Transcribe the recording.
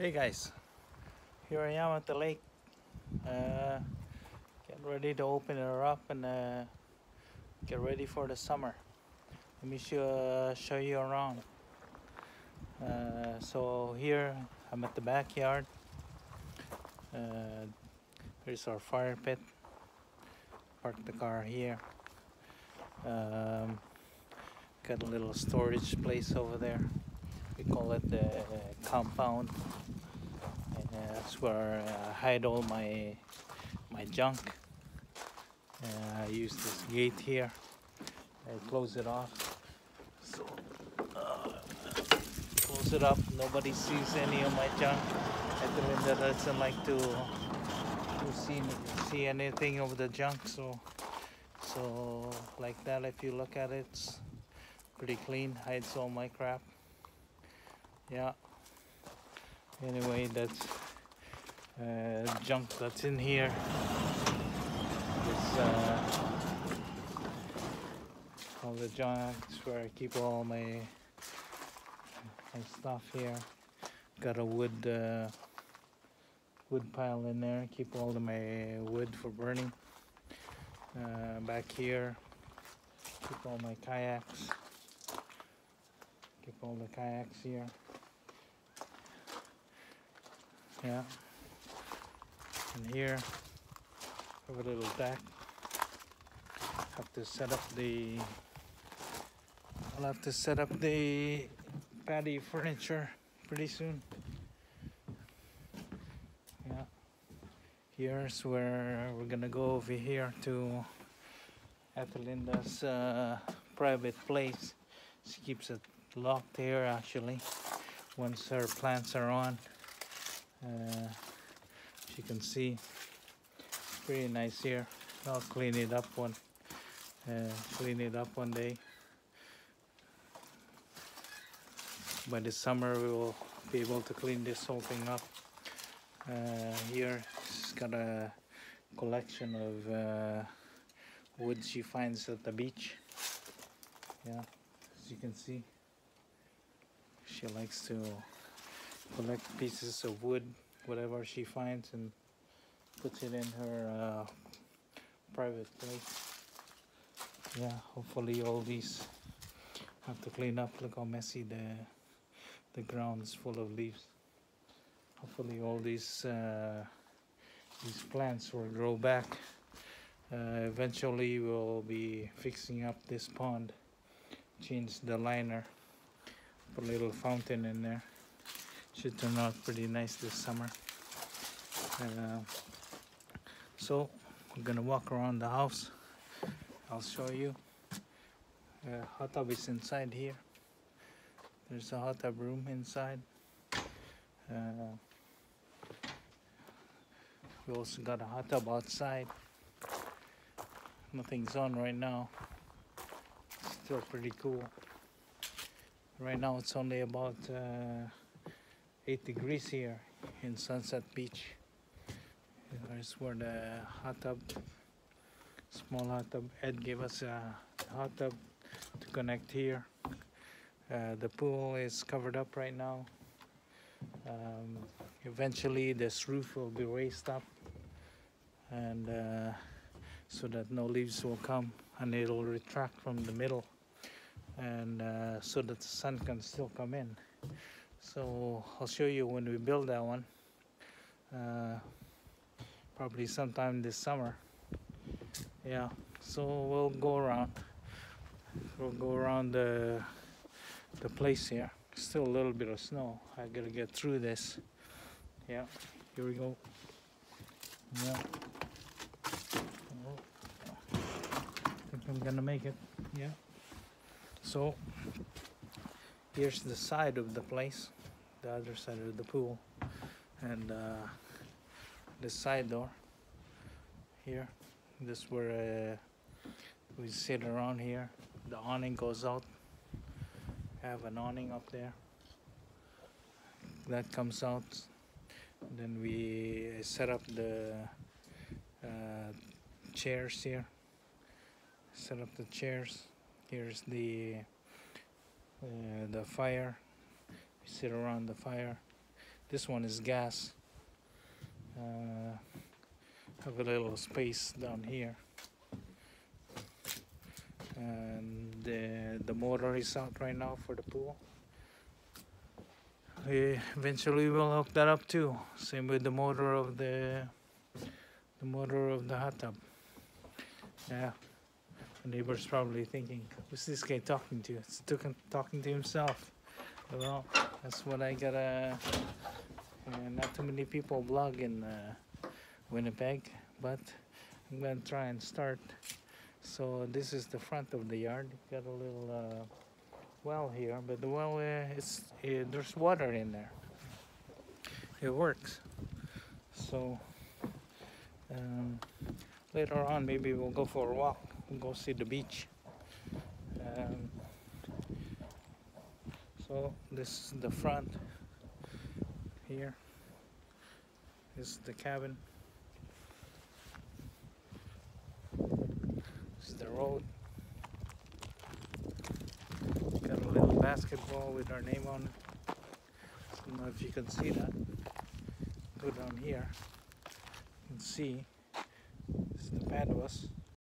Hey guys, here I am at the lake. Uh, getting ready to open her up and uh, get ready for the summer. Let me show, uh, show you around. Uh, so here I'm at the backyard. Uh, there's our fire pit. Park the car here. Um, got a little storage place over there. We call it the compound. And uh, that's where I hide all my my junk. Uh, I use this gate here. I close it off. So uh, close it up. Nobody sees any of my junk. I tell him that doesn't like to to see see anything of the junk. So so like that, if you look at it, it's pretty clean. Hides all my crap. Yeah. Anyway, that's uh, junk that's in here. It's uh, all the junk. Where I keep all my my stuff here. Got a wood uh, wood pile in there. Keep all of my wood for burning. Uh, back here, keep all my kayaks. Keep all the kayaks here. Yeah. And here, have a little deck. Have to set up the. I'll have to set up the patio furniture pretty soon. Yeah. Here's where we're gonna go over here to Ethelinda's uh, private place. She keeps it locked here actually. Once her plants are on, uh, you can see pretty nice here. I'll clean it up one, uh, clean it up one day. By the summer, we will be able to clean this whole thing up. Uh, here, she's got a collection of uh, wood she finds at the beach. Yeah, as you can see, she likes to collect pieces of wood, whatever she finds, and puts it in her uh, private place. Yeah, hopefully all these have to clean up. Look how messy the the ground is full of leaves. Hopefully all these uh, these plants will grow back. Uh, eventually we'll be fixing up this pond, change the liner, put a little fountain in there. Should turn out pretty nice this summer. Uh, so we're gonna walk around the house. I'll show you. Uh, hot tub is inside here. There's a hot tub room inside. Uh, we also got a hot tub outside. Nothing's on right now. Still pretty cool. Right now it's only about uh, 8 degrees here in Sunset Beach. There's where the hot tub, small hot tub. Ed gave us a hot tub to connect here. Uh, the pool is covered up right now. Um, eventually this roof will be raised up and uh, so that no leaves will come and it'll retract from the middle and uh, so that the sun can still come in so I'll show you when we build that one uh, probably sometime this summer. Yeah so we'll go around we'll go around the the place here. Still a little bit of snow. I gotta get through this. Yeah here we go. Yeah. Think I'm gonna make it. Yeah. So here's the side of the place the other side of the pool. And uh, the side door here this where uh, we sit around here. The awning goes out. Have an awning up there. That comes out. Then we set up the uh, chairs here. Set up the chairs. Here's the uh, the fire sit around the fire This one is gas. Uh, have a little space down here. And the, the motor is out right now for the pool. We eventually will hook that up too. Same with the motor of the the motor of the hot tub. Yeah. The neighbor's probably thinking, who's this guy talking to? It's talking talking to himself. Well, that's what I gotta. Uh, not too many people blog in uh, Winnipeg, but I'm gonna try and start. So this is the front of the yard. Got a little uh, well here, but the well uh, it's uh, there's water in there. It works. So um, later on, maybe we'll go for a walk. We'll go see the beach. Um, so this is the front here. Is the cabin. This is the road. Got a little basketball with our name on it. I don't know if you can see that. Go down here. You can see this is the pad was.